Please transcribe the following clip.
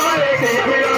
¡Gracias!